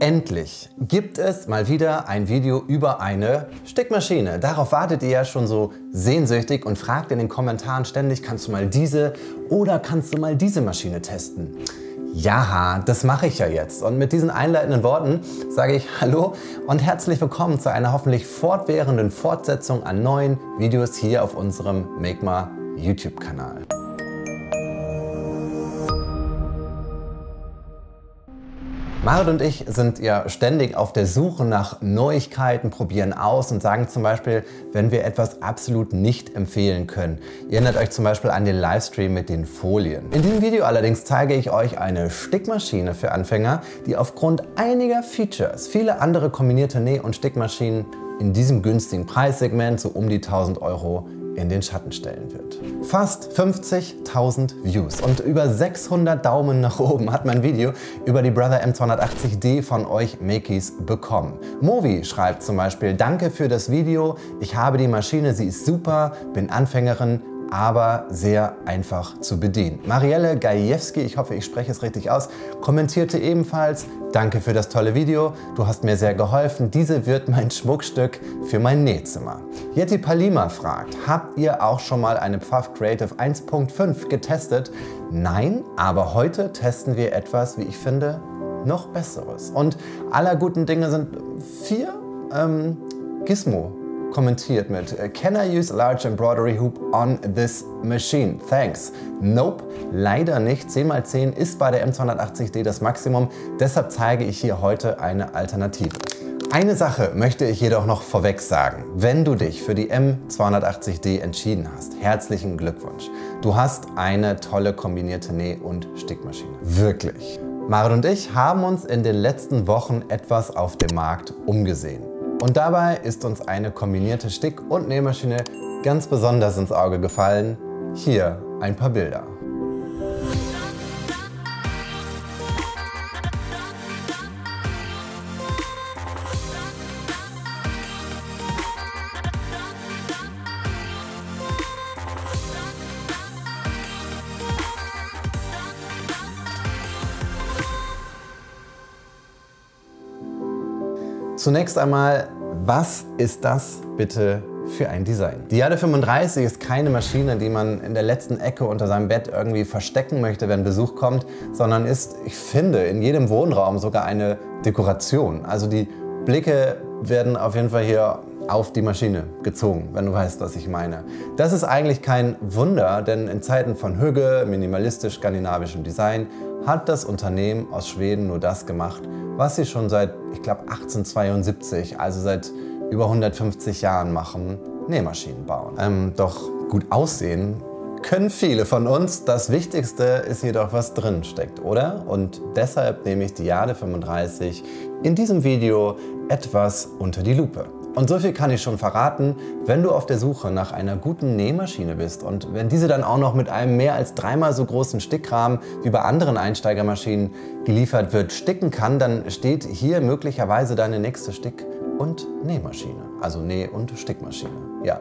Endlich gibt es mal wieder ein Video über eine Stickmaschine. Darauf wartet ihr ja schon so sehnsüchtig und fragt in den Kommentaren ständig, kannst du mal diese oder kannst du mal diese Maschine testen? Ja, das mache ich ja jetzt. Und mit diesen einleitenden Worten sage ich Hallo und herzlich willkommen zu einer hoffentlich fortwährenden Fortsetzung an neuen Videos hier auf unserem Make YouTube-Kanal. Marit und ich sind ja ständig auf der Suche nach Neuigkeiten, probieren aus und sagen zum Beispiel, wenn wir etwas absolut nicht empfehlen können. Ihr erinnert euch zum Beispiel an den Livestream mit den Folien. In diesem Video allerdings zeige ich euch eine Stickmaschine für Anfänger, die aufgrund einiger Features viele andere kombinierte Näh- und Stickmaschinen in diesem günstigen Preissegment, so um die 1000 Euro, in den Schatten stellen wird. Fast 50.000 Views und über 600 Daumen nach oben hat mein Video über die Brother M280D von euch Makeys bekommen. Movi schreibt zum Beispiel, danke für das Video, ich habe die Maschine, sie ist super, bin Anfängerin, aber sehr einfach zu bedienen. Marielle Gajewski, ich hoffe, ich spreche es richtig aus, kommentierte ebenfalls, danke für das tolle Video, du hast mir sehr geholfen, diese wird mein Schmuckstück für mein Nähzimmer. Yeti Palima fragt, habt ihr auch schon mal eine Pfaff Creative 1.5 getestet? Nein, aber heute testen wir etwas, wie ich finde, noch Besseres. Und aller guten Dinge sind vier ähm, Gizmo kommentiert mit Can I use a large embroidery hoop on this machine? Thanks. Nope, leider nicht. 10x10 ist bei der M280D das Maximum, deshalb zeige ich hier heute eine Alternative. Eine Sache möchte ich jedoch noch vorweg sagen. Wenn du dich für die M280D entschieden hast, herzlichen Glückwunsch. Du hast eine tolle kombinierte Näh- und Stickmaschine. Wirklich. Marit und ich haben uns in den letzten Wochen etwas auf dem Markt umgesehen. Und dabei ist uns eine kombinierte Stick- und Nähmaschine ganz besonders ins Auge gefallen. Hier ein paar Bilder. Zunächst einmal, was ist das bitte für ein Design? Die Jade 35 ist keine Maschine, die man in der letzten Ecke unter seinem Bett irgendwie verstecken möchte, wenn Besuch kommt, sondern ist, ich finde, in jedem Wohnraum sogar eine Dekoration. Also die Blicke werden auf jeden Fall hier auf die Maschine gezogen, wenn du weißt, was ich meine. Das ist eigentlich kein Wunder, denn in Zeiten von Hüge, minimalistisch-skandinavischem Design hat das Unternehmen aus Schweden nur das gemacht, was sie schon seit, ich glaube, 1872, also seit über 150 Jahren machen, Nähmaschinen bauen. Ähm, doch gut aussehen können viele von uns. Das Wichtigste ist jedoch, was drin steckt, oder? Und deshalb nehme ich die Jade 35 in diesem Video etwas unter die Lupe. Und so viel kann ich schon verraten, wenn du auf der Suche nach einer guten Nähmaschine bist und wenn diese dann auch noch mit einem mehr als dreimal so großen Stickrahmen wie bei anderen Einsteigermaschinen geliefert wird, sticken kann, dann steht hier möglicherweise deine nächste Stick- und Nähmaschine. Also Näh- und Stickmaschine. Ja,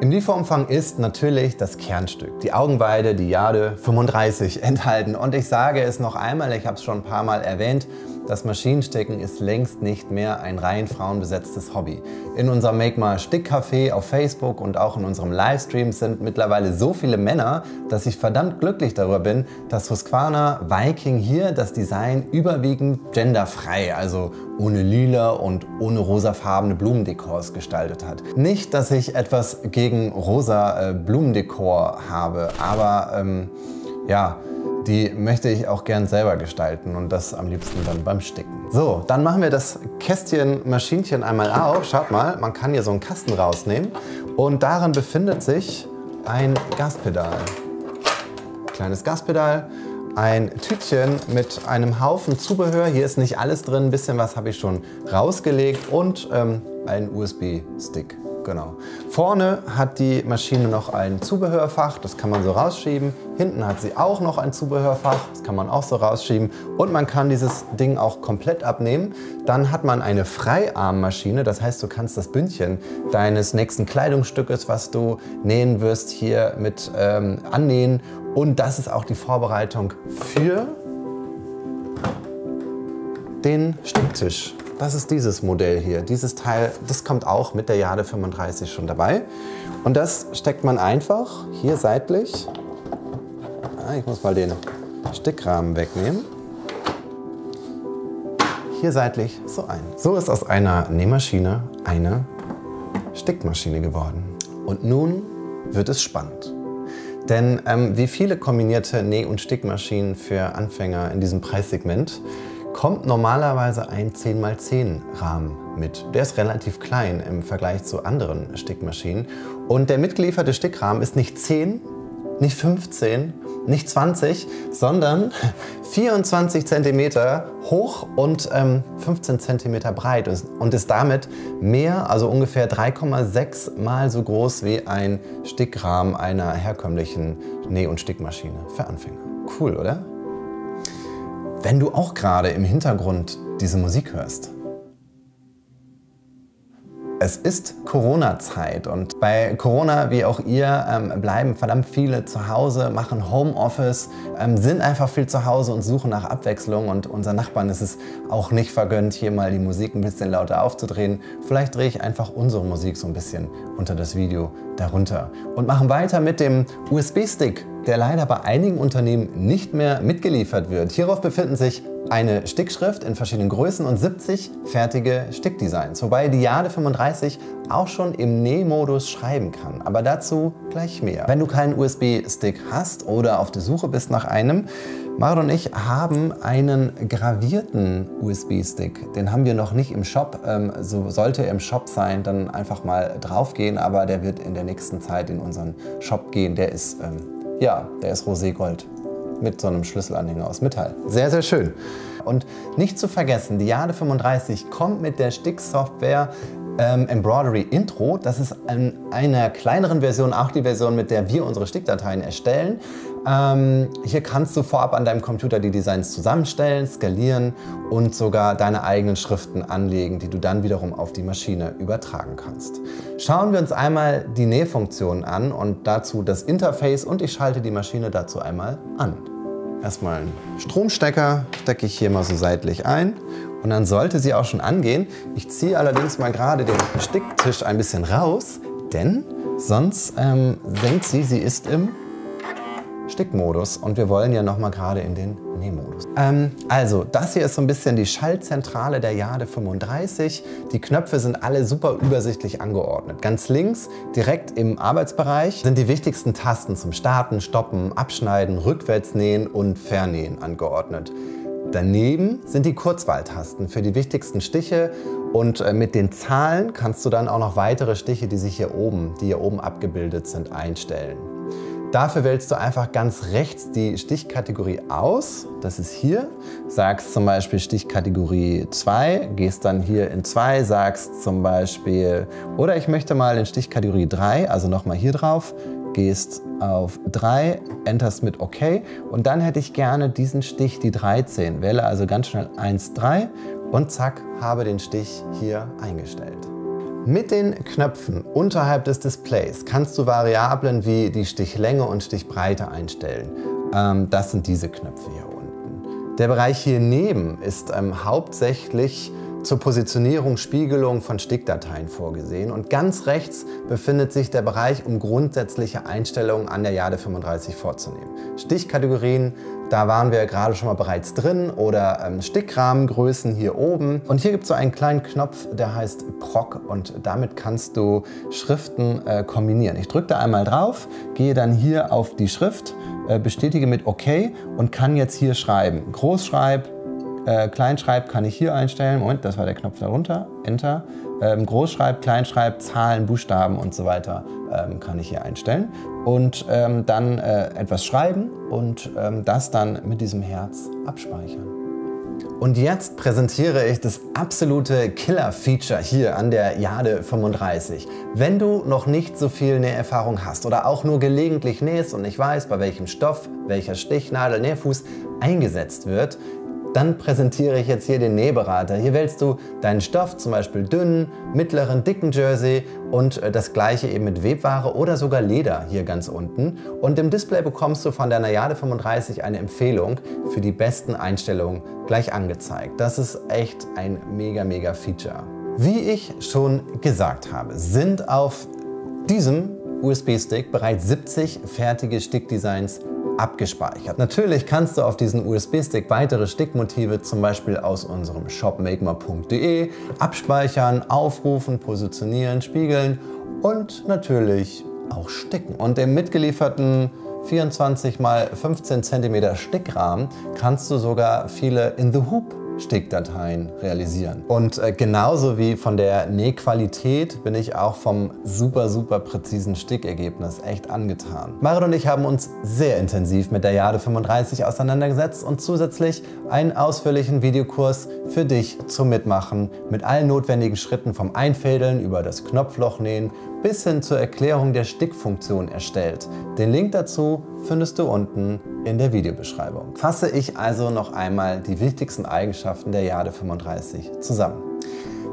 im Lieferumfang ist natürlich das Kernstück, die Augenweide, die Jade 35 enthalten. Und ich sage es noch einmal, ich habe es schon ein paar Mal erwähnt, das Maschinensticken ist längst nicht mehr ein rein frauenbesetztes Hobby. In unserem Make My Stickcafé auf Facebook und auch in unserem Livestream sind mittlerweile so viele Männer, dass ich verdammt glücklich darüber bin, dass Husqvarna Viking hier das Design überwiegend genderfrei, also ohne lila und ohne rosafarbene Blumendekors gestaltet hat. Nicht, dass ich etwas gegen rosa äh, Blumendekor habe, aber ähm, ja, die möchte ich auch gern selber gestalten und das am liebsten dann beim Sticken. So, dann machen wir das Kästchen Maschinchen einmal auf. Schaut mal, man kann hier so einen Kasten rausnehmen und darin befindet sich ein Gaspedal. Kleines Gaspedal, ein Tütchen mit einem Haufen Zubehör. Hier ist nicht alles drin, ein bisschen was habe ich schon rausgelegt und ähm, ein USB-Stick. Genau. Vorne hat die Maschine noch ein Zubehörfach, das kann man so rausschieben. Hinten hat sie auch noch ein Zubehörfach, das kann man auch so rausschieben. Und man kann dieses Ding auch komplett abnehmen. Dann hat man eine Freiarmmaschine, das heißt, du kannst das Bündchen deines nächsten Kleidungsstückes, was du nähen wirst, hier mit ähm, annähen. Und das ist auch die Vorbereitung für den Sticktisch. Das ist dieses Modell hier. Dieses Teil, das kommt auch mit der Jade 35 schon dabei. Und das steckt man einfach hier seitlich. Ah, ich muss mal den Stickrahmen wegnehmen. Hier seitlich so ein. So ist aus einer Nähmaschine eine Stickmaschine geworden. Und nun wird es spannend. Denn ähm, wie viele kombinierte Näh- und Stickmaschinen für Anfänger in diesem Preissegment kommt normalerweise ein 10x10 Rahmen mit. Der ist relativ klein im Vergleich zu anderen Stickmaschinen. Und der mitgelieferte Stickrahmen ist nicht 10, nicht 15, nicht 20, sondern 24 cm hoch und ähm, 15 cm breit und ist damit mehr, also ungefähr 3,6 mal so groß wie ein Stickrahmen einer herkömmlichen Näh- und Stickmaschine für Anfänger. Cool, oder? Wenn du auch gerade im Hintergrund diese Musik hörst, es ist Corona-Zeit und bei Corona, wie auch ihr, ähm, bleiben verdammt viele zu Hause, machen Homeoffice, ähm, sind einfach viel zu Hause und suchen nach Abwechslung. Und unseren Nachbarn ist es auch nicht vergönnt, hier mal die Musik ein bisschen lauter aufzudrehen. Vielleicht drehe ich einfach unsere Musik so ein bisschen unter das Video darunter und machen weiter mit dem USB-Stick, der leider bei einigen Unternehmen nicht mehr mitgeliefert wird. Hierauf befinden sich eine Stickschrift in verschiedenen Größen und 70 fertige Stickdesigns, wobei Diade 35 auch schon im Nähmodus schreiben kann. Aber dazu gleich mehr. Wenn du keinen USB-Stick hast oder auf der Suche bist nach einem, Maro und ich haben einen gravierten USB-Stick. Den haben wir noch nicht im Shop. Ähm, so sollte er im Shop sein, dann einfach mal drauf gehen. Aber der wird in der nächsten Zeit in unseren Shop gehen. Der ist, ähm, ja, der ist roségold mit so einem Schlüsselanhänger aus Metall. Sehr, sehr schön. Und nicht zu vergessen, die Jade 35 kommt mit der Sticksoftware ähm, Embroidery Intro. Das ist in einer kleineren Version auch die Version, mit der wir unsere Stickdateien erstellen. Ähm, hier kannst du vorab an deinem Computer die Designs zusammenstellen, skalieren und sogar deine eigenen Schriften anlegen, die du dann wiederum auf die Maschine übertragen kannst. Schauen wir uns einmal die Nähfunktion an und dazu das Interface und ich schalte die Maschine dazu einmal an. Erstmal einen Stromstecker stecke ich hier mal so seitlich ein und dann sollte sie auch schon angehen. Ich ziehe allerdings mal gerade den Sticktisch ein bisschen raus, denn sonst ähm, denkt sie, sie ist im Stickmodus und wir wollen ja noch mal gerade in den Nähmodus. Ähm, also das hier ist so ein bisschen die Schaltzentrale der Jade 35. Die Knöpfe sind alle super übersichtlich angeordnet. Ganz links, direkt im Arbeitsbereich, sind die wichtigsten Tasten zum Starten, Stoppen, Abschneiden, Rückwärtsnähen und Vernähen angeordnet. Daneben sind die Kurzwahltasten für die wichtigsten Stiche und äh, mit den Zahlen kannst du dann auch noch weitere Stiche, die sich hier oben, die hier oben abgebildet sind, einstellen. Dafür wählst du einfach ganz rechts die Stichkategorie aus. Das ist hier. Sagst zum Beispiel Stichkategorie 2, gehst dann hier in 2, sagst zum Beispiel, oder ich möchte mal in Stichkategorie 3, also nochmal hier drauf, gehst auf 3, enterst mit OK und dann hätte ich gerne diesen Stich, die 13. Wähle also ganz schnell 1, 3 und zack, habe den Stich hier eingestellt. Mit den Knöpfen unterhalb des Displays kannst du Variablen wie die Stichlänge und Stichbreite einstellen. Ähm, das sind diese Knöpfe hier unten. Der Bereich hier neben ist ähm, hauptsächlich zur Positionierung, Spiegelung von Stickdateien vorgesehen. Und ganz rechts befindet sich der Bereich, um grundsätzliche Einstellungen an der Jade 35 vorzunehmen. Stichkategorien, da waren wir gerade schon mal bereits drin oder ähm, Stickrahmengrößen hier oben. Und hier gibt es so einen kleinen Knopf, der heißt Proc und damit kannst du Schriften äh, kombinieren. Ich drücke da einmal drauf, gehe dann hier auf die Schrift, äh, bestätige mit OK und kann jetzt hier schreiben. Großschreib, äh, Kleinschreib kann ich hier einstellen. Moment, das war der Knopf darunter. Enter. Ähm, Großschreib, Kleinschreib, Zahlen, Buchstaben und so weiter ähm, kann ich hier einstellen. Und ähm, dann äh, etwas schreiben und ähm, das dann mit diesem Herz abspeichern. Und jetzt präsentiere ich das absolute Killer-Feature hier an der Jade 35. Wenn du noch nicht so viel Näherfahrung hast oder auch nur gelegentlich nähst und nicht weißt, bei welchem Stoff, welcher Stich, Nadel, Nähfuß eingesetzt wird, dann präsentiere ich jetzt hier den Nähberater. Hier wählst du deinen Stoff, zum Beispiel dünnen, mittleren, dicken Jersey und äh, das gleiche eben mit Webware oder sogar Leder hier ganz unten. Und im Display bekommst du von der Najade 35 eine Empfehlung für die besten Einstellungen gleich angezeigt. Das ist echt ein mega, mega Feature. Wie ich schon gesagt habe, sind auf diesem USB-Stick bereits 70 fertige Stickdesigns abgespeichert. Natürlich kannst du auf diesen USB-Stick weitere Stickmotive zum Beispiel aus unserem Shop makema.de abspeichern, aufrufen, positionieren, spiegeln und natürlich auch sticken. Und im mitgelieferten 24 x 15 cm Stickrahmen kannst du sogar viele in the Hoop Stickdateien realisieren. Und äh, genauso wie von der Nähqualität bin ich auch vom super, super präzisen Stickergebnis echt angetan. Marit und ich haben uns sehr intensiv mit der Jade 35 auseinandergesetzt und zusätzlich einen ausführlichen Videokurs für dich zum Mitmachen mit allen notwendigen Schritten vom Einfädeln über das Knopflochnähen bis hin zur Erklärung der Stickfunktion erstellt. Den Link dazu findest du unten in der Videobeschreibung. Fasse ich also noch einmal die wichtigsten Eigenschaften der Jade 35 zusammen.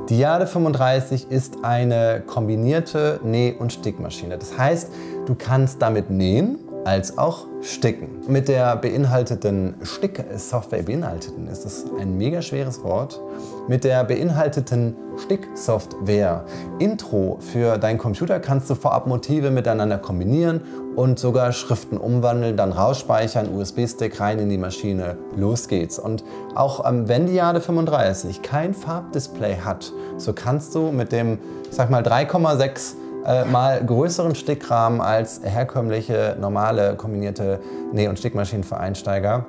Die Jade 35 ist eine kombinierte Näh- und Stickmaschine. Das heißt, du kannst damit nähen als auch sticken. Mit der beinhalteten Sticksoftware, beinhalteten ist das ein mega schweres Wort, mit der beinhalteten Sticksoftware Intro für deinen Computer kannst du vorab Motive miteinander kombinieren und sogar Schriften umwandeln, dann rausspeichern, USB-Stick rein in die Maschine, los geht's. Und auch ähm, wenn die Jade 35 kein Farbdisplay hat, so kannst du mit dem, sag mal 3,6 äh, mal größeren Stickrahmen als herkömmliche, normale, kombinierte Näh- und Stickmaschinen für Einsteiger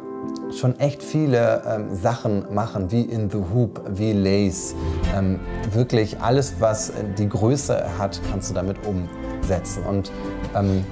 schon echt viele ähm, Sachen machen, wie in The Hoop, wie Lace. Ähm, wirklich alles, was die Größe hat, kannst du damit umsetzen. Und ähm,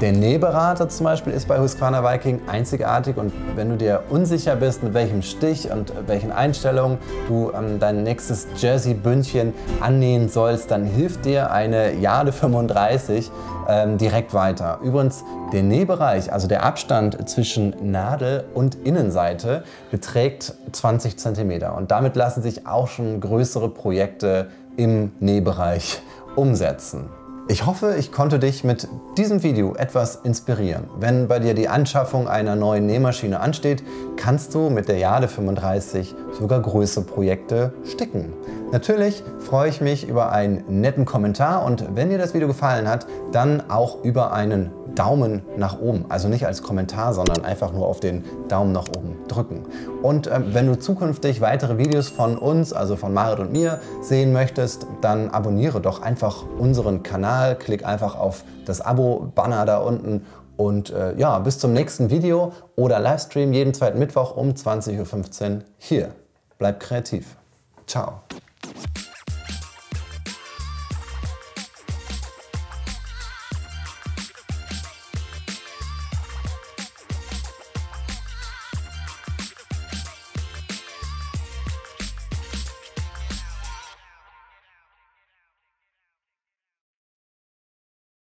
der Nähberater zum Beispiel ist bei Husqvarna Viking einzigartig und wenn du dir unsicher bist, mit welchem Stich und welchen Einstellungen du ähm, dein nächstes Jersey-Bündchen annähen sollst, dann hilft dir eine Jade 35 ähm, direkt weiter. Übrigens, der Nähbereich, also der Abstand zwischen Nadel und Innenseite, beträgt 20 cm und damit lassen sich auch schon größere Projekte im Nähbereich umsetzen. Ich hoffe, ich konnte dich mit diesem Video etwas inspirieren. Wenn bei dir die Anschaffung einer neuen Nähmaschine ansteht, kannst du mit der Jade 35 sogar größere Projekte sticken. Natürlich freue ich mich über einen netten Kommentar und wenn dir das Video gefallen hat, dann auch über einen Daumen nach oben. Also nicht als Kommentar, sondern einfach nur auf den Daumen nach oben drücken. Und äh, wenn du zukünftig weitere Videos von uns, also von Marit und mir, sehen möchtest, dann abonniere doch einfach unseren Kanal. Klick einfach auf das Abo-Banner da unten und äh, ja, bis zum nächsten Video oder Livestream jeden zweiten Mittwoch um 20.15 Uhr hier. Bleib kreativ. Ciao.